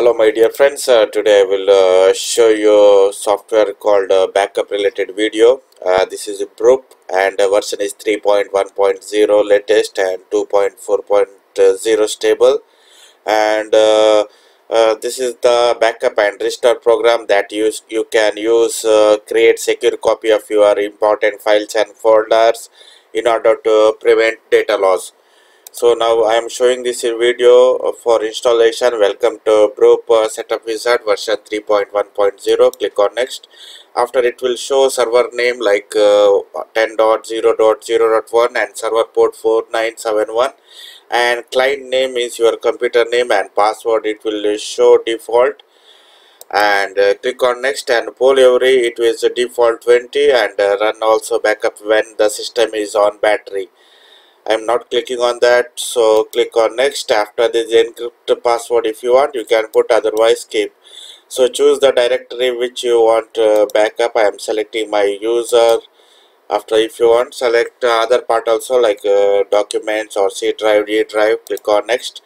Hello my dear friends, uh, today I will uh, show you software called uh, backup related video. Uh, this is a Burp and version is 3.1.0 latest and 2.4.0 stable. And uh, uh, this is the backup and restore program that you, you can use create secure copy of your important files and folders in order to prevent data loss so now I am showing this video for installation. Welcome to Burp uh, setup wizard version 3.1.0 click on next. After it will show server name like uh, 10.0.0.1 and server port 4971 and client name is your computer name and password. It will show default. And uh, click on next and PollEvery it is default 20 and uh, run also backup when the system is on battery I'm not clicking on that so click on next. After this encrypt password if you want. You can put otherwise keep. So choose the directory which you want uh, backup. I am selecting my user. After if you want select other part also like uh, documents or C drive D drive click on next